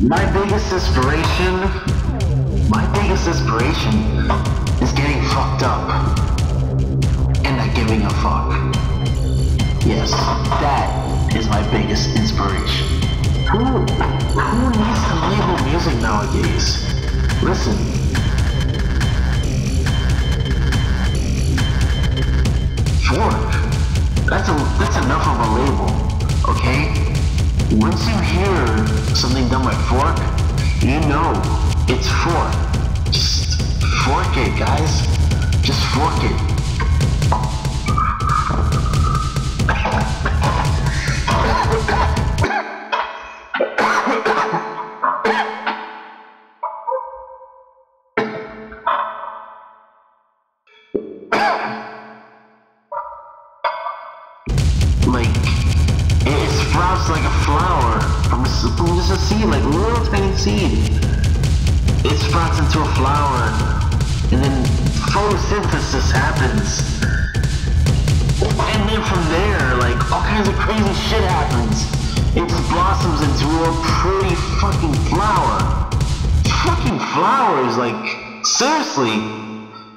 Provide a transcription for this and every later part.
My biggest inspiration, my biggest inspiration is getting fucked up and not giving a fuck. Yes, that is my biggest inspiration. Who, who needs to label music nowadays? Listen. Phork. That's a, that's enough of a label, something done by Phork, you know it's Phork. Just fork it, guys. Just fork it. like it sprouts like a flower seed, like little tiny seed. It sprouts into a flower, and then photosynthesis happens. And then from there, like all kinds of crazy shit happens. It just blossoms into a pretty fucking flower. Fucking flowers, like seriously,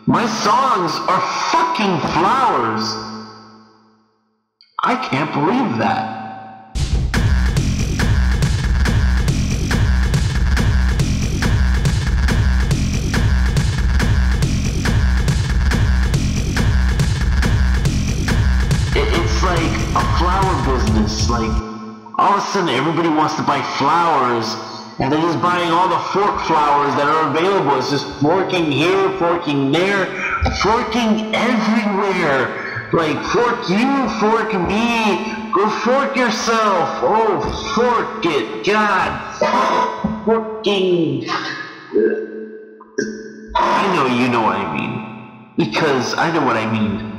my songs are fucking flowers. I can't believe that. It's like a flower business. Like, all of a sudden everybody wants to buy flowers, and they're just buying all the Phork flowers that are available. It's just forking here, forking there, forking everywhere. Like, fork you, fork me, go fork yourself. Oh, fork it, God. Forking. I know you know what I mean. Because I know what I mean.